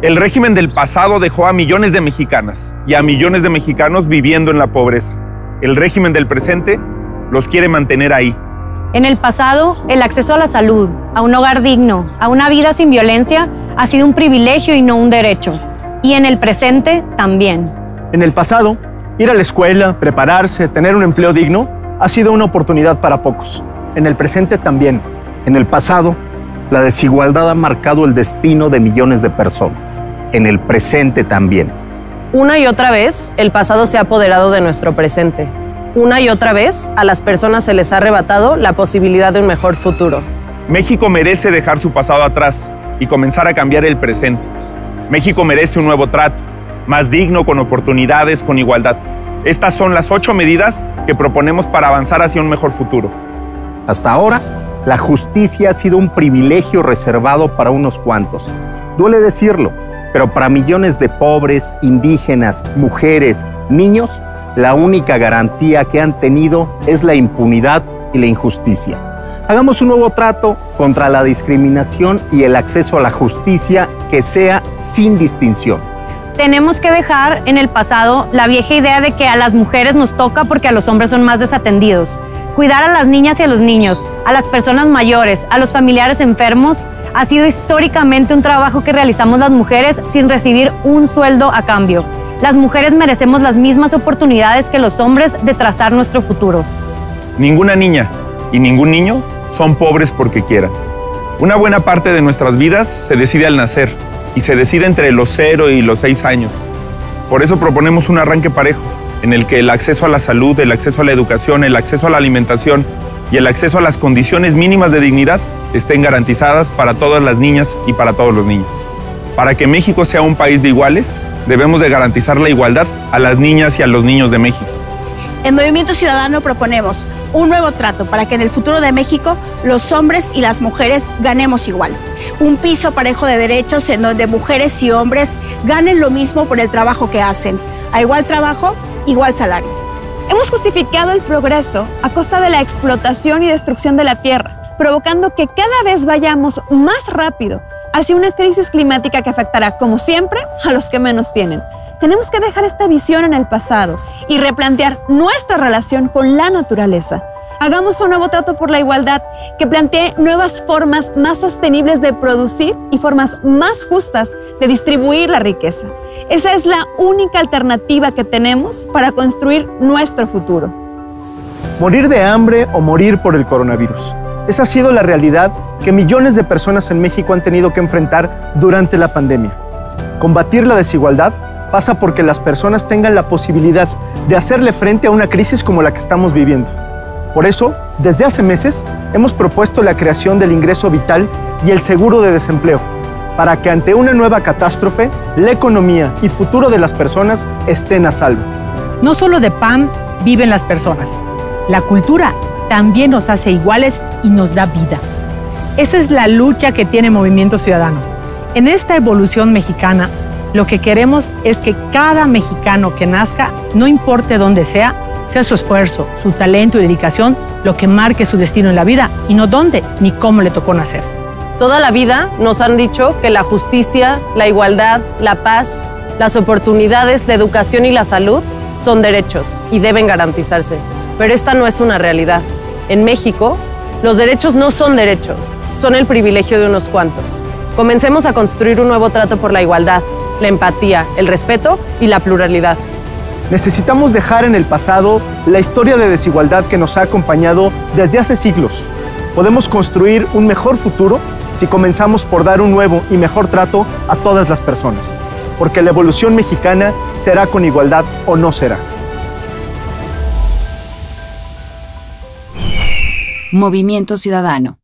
El régimen del pasado dejó a millones de mexicanas y a millones de mexicanos viviendo en la pobreza. El régimen del presente los quiere mantener ahí. En el pasado, el acceso a la salud, a un hogar digno, a una vida sin violencia, ha sido un privilegio y no un derecho. Y en el presente también. En el pasado, ir a la escuela, prepararse, tener un empleo digno, ha sido una oportunidad para pocos. En el presente también. En el pasado, la desigualdad ha marcado el destino de millones de personas. En el presente también. Una y otra vez, el pasado se ha apoderado de nuestro presente. Una y otra vez, a las personas se les ha arrebatado la posibilidad de un mejor futuro. México merece dejar su pasado atrás y comenzar a cambiar el presente. México merece un nuevo trato, más digno, con oportunidades, con igualdad. Estas son las ocho medidas que proponemos para avanzar hacia un mejor futuro. Hasta ahora, la justicia ha sido un privilegio reservado para unos cuantos. Duele decirlo, pero para millones de pobres, indígenas, mujeres, niños, la única garantía que han tenido es la impunidad y la injusticia. Hagamos un nuevo trato contra la discriminación y el acceso a la justicia que sea sin distinción. Tenemos que dejar en el pasado la vieja idea de que a las mujeres nos toca porque a los hombres son más desatendidos. Cuidar a las niñas y a los niños, a las personas mayores, a los familiares enfermos, ha sido históricamente un trabajo que realizamos las mujeres sin recibir un sueldo a cambio. Las mujeres merecemos las mismas oportunidades que los hombres de trazar nuestro futuro. Ninguna niña y ningún niño son pobres porque quieran. Una buena parte de nuestras vidas se decide al nacer y se decide entre los 0 y los 6 años. Por eso proponemos un arranque parejo, en el que el acceso a la salud, el acceso a la educación, el acceso a la alimentación y el acceso a las condiciones mínimas de dignidad estén garantizadas para todas las niñas y para todos los niños. Para que México sea un país de iguales, debemos de garantizar la igualdad a las niñas y a los niños de México. En Movimiento Ciudadano proponemos un nuevo trato para que en el futuro de México los hombres y las mujeres ganemos igual. Un piso parejo de derechos en donde mujeres y hombres ganen lo mismo por el trabajo que hacen. A igual trabajo, igual salario. Hemos justificado el progreso a costa de la explotación y destrucción de la tierra, provocando que cada vez vayamos más rápido hacia una crisis climática que afectará, como siempre, a los que menos tienen. Tenemos que dejar esta visión en el pasado y replantear nuestra relación con la naturaleza. Hagamos un nuevo trato por la igualdad que plantee nuevas formas más sostenibles de producir y formas más justas de distribuir la riqueza. Esa es la única alternativa que tenemos para construir nuestro futuro. Morir de hambre o morir por el coronavirus. Esa ha sido la realidad que millones de personas en México han tenido que enfrentar durante la pandemia. Combatir la desigualdad pasa porque las personas tengan la posibilidad de hacerle frente a una crisis como la que estamos viviendo. Por eso, desde hace meses, hemos propuesto la creación del ingreso vital y el seguro de desempleo, para que ante una nueva catástrofe, la economía y futuro de las personas estén a salvo. No solo de pan viven las personas, la cultura también nos hace iguales y nos da vida. Esa es la lucha que tiene Movimiento Ciudadano. En esta evolución mexicana, lo que queremos es que cada mexicano que nazca, no importe dónde sea, sea su esfuerzo, su talento y dedicación lo que marque su destino en la vida y no dónde ni cómo le tocó nacer. Toda la vida nos han dicho que la justicia, la igualdad, la paz, las oportunidades, la educación y la salud son derechos y deben garantizarse. Pero esta no es una realidad. En México, los derechos no son derechos, son el privilegio de unos cuantos. Comencemos a construir un nuevo trato por la igualdad, la empatía, el respeto y la pluralidad. Necesitamos dejar en el pasado la historia de desigualdad que nos ha acompañado desde hace siglos. Podemos construir un mejor futuro si comenzamos por dar un nuevo y mejor trato a todas las personas, porque la evolución mexicana será con igualdad o no será. Movimiento Ciudadano.